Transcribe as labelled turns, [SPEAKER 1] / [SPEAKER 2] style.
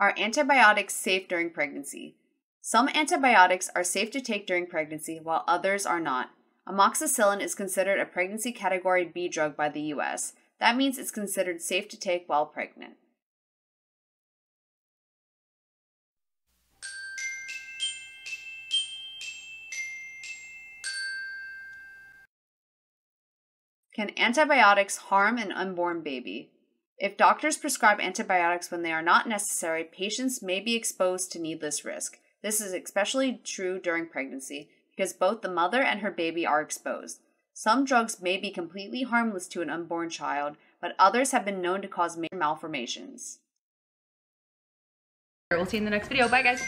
[SPEAKER 1] Are antibiotics safe during pregnancy? Some antibiotics are safe to take during pregnancy, while others are not. Amoxicillin is considered a pregnancy category B drug by the US. That means it's considered safe to take while pregnant. Can antibiotics harm an unborn baby? If doctors prescribe antibiotics when they are not necessary, patients may be exposed to needless risk. This is especially true during pregnancy because both the mother and her baby are exposed. Some drugs may be completely harmless to an unborn child, but others have been known to cause major malformations.
[SPEAKER 2] We'll see you in the next video. Bye, guys.